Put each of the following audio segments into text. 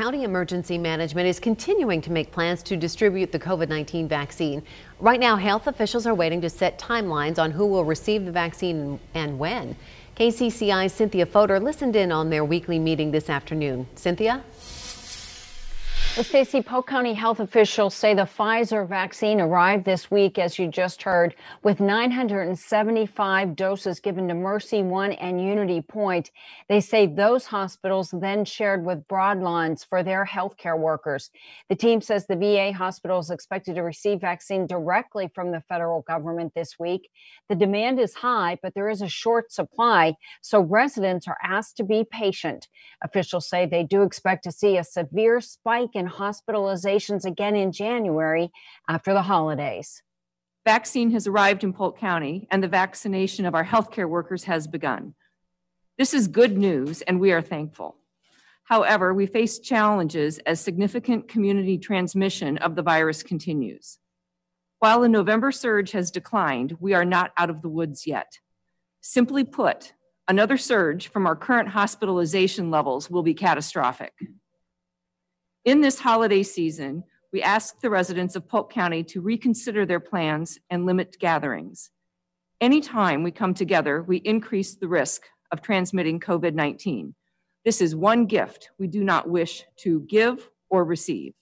County Emergency Management is continuing to make plans to distribute the COVID 19 vaccine. Right now, health officials are waiting to set timelines on who will receive the vaccine and when. KCCI's Cynthia Fodor listened in on their weekly meeting this afternoon. Cynthia? Well, Stacey, Polk County health officials say the Pfizer vaccine arrived this week, as you just heard, with 975 doses given to Mercy One and Unity Point. They say those hospitals then shared with Broadlawns for their healthcare workers. The team says the VA hospital is expected to receive vaccine directly from the federal government this week. The demand is high, but there is a short supply, so residents are asked to be patient. Officials say they do expect to see a severe spike in hospitalizations again in January after the holidays. Vaccine has arrived in Polk County, and the vaccination of our healthcare workers has begun. This is good news, and we are thankful. However, we face challenges as significant community transmission of the virus continues. While the November surge has declined, we are not out of the woods yet. Simply put, another surge from our current hospitalization levels will be catastrophic. In this holiday season, we ask the residents of Polk County to reconsider their plans and limit gatherings. Anytime we come together, we increase the risk of transmitting COVID 19. This is one gift we do not wish to give or receive.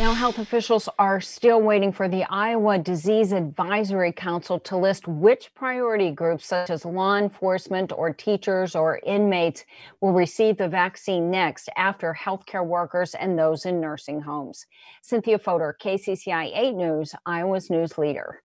Now, health officials are still waiting for the Iowa Disease Advisory Council to list which priority groups, such as law enforcement or teachers or inmates, will receive the vaccine next after healthcare workers and those in nursing homes. Cynthia Fodor, KCCI 8 News, Iowa's news leader.